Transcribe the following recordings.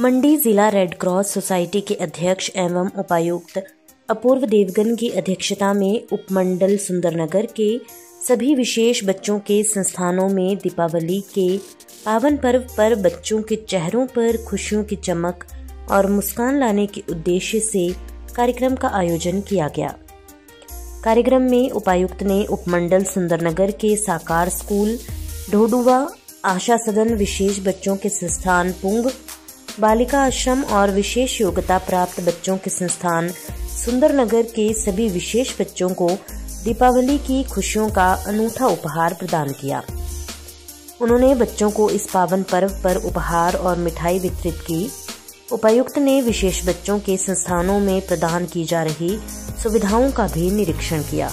मंडी जिला red cross society के अध्यक्ष एवं उपायुक्त अपूर्व देवगन की अध्यक्षता में उपमंडल सुंदरनगर के सभी विशेष बच्चों के संस्थानों में दीपावली के पावन पर्व पर बच्चों के चेहरों पर खुशियों की चमक और मुस्कान लाने के उद्देश्य से कार्यक्रम का आयोजन किया गया। कार्यक्रम में उपायुक्त ने उपमंडल सुंदरनगर के साकार स्कूल ढोडुआ आशा सदन विशेष बच्चों के संस्थान पुंग बालिका आश्रम और विशेष योग्यता प्राप्त बच्चों के संस्थान, सुंदरनगर के सभी विशेष बच्चों को दीपावली की खुशियों का अनूठा उपहार प्रदान किया। उन्होंने बच्चों को इस पावन पर्व पर उपहार और मिठाई वितरित की। उपायुक्त ने विशेष बच्चों के संस्थानों में प्रदान की जा रही सुविधाओं का भी निरीक्षण किया।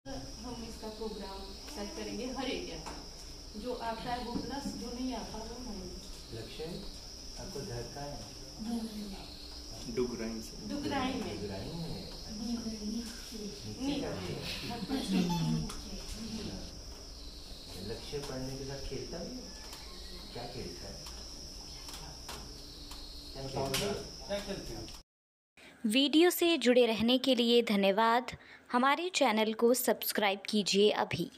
आता है वो प्लस जो नहीं आता वो नहीं लक्ष्य आपको घर का है डुगराइन से में. में. नहीं लक्ष्य पढ़ने के साथ खेलता भी? क्या खेलता क्या खेलता है? क्या खेलते हैं? वीडियो से जुड़े रहने के लिए धन्यवाद। हमारे चैनल को सब्सक्राइब कीजिए अभी।